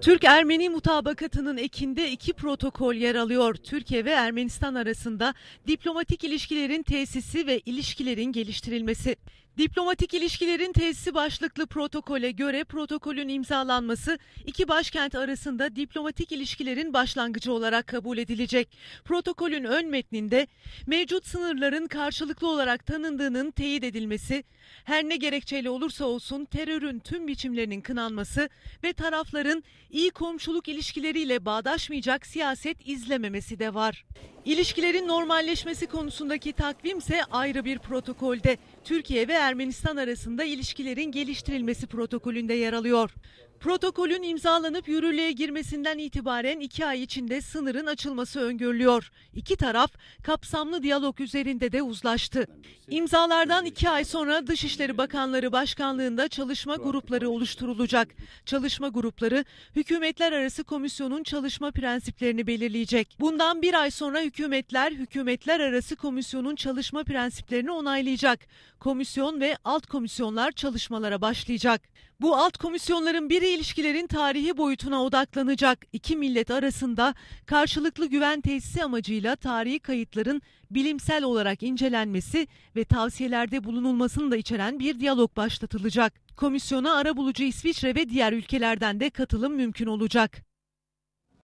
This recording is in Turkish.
Türk-Ermeni mutabakatının ekinde iki protokol yer alıyor. Türkiye ve Ermenistan arasında diplomatik ilişkilerin tesisi ve ilişkilerin geliştirilmesi. Diplomatik ilişkilerin tesisi başlıklı protokole göre protokolün imzalanması iki başkent arasında diplomatik ilişkilerin başlangıcı olarak kabul edilecek. Protokolün ön metninde mevcut sınırların karşılıklı olarak tanındığının teyit edilmesi, her ne gerekçeyle olursa olsun terörün tüm biçimlerinin kınanması ve tarafların iyi komşuluk ilişkileriyle bağdaşmayacak siyaset izlememesi de var. İlişkilerin normalleşmesi konusundaki takvim ise ayrı bir protokolde. Türkiye ve Ermenistan arasında ilişkilerin geliştirilmesi protokolünde yer alıyor. Protokolün imzalanıp yürürlüğe girmesinden itibaren iki ay içinde sınırın açılması öngörülüyor. İki taraf kapsamlı diyalog üzerinde de uzlaştı. İmzalardan iki ay sonra Dışişleri Bakanları Başkanlığında çalışma grupları oluşturulacak. Çalışma grupları hükümetler arası komisyonun çalışma prensiplerini belirleyecek. Bundan bir ay sonra hükümetler hükümetler arası komisyonun çalışma prensiplerini onaylayacak. Komisyon ve alt komisyonlar çalışmalara başlayacak. Bu alt komisyonların biri ilişkilerin tarihi boyutuna odaklanacak. İki millet arasında karşılıklı güven tesisi amacıyla tarihi kayıtların bilimsel olarak incelenmesi ve tavsiyelerde bulunulmasını da içeren bir diyalog başlatılacak. Komisyona arabulucu İsviçre ve diğer ülkelerden de katılım mümkün olacak.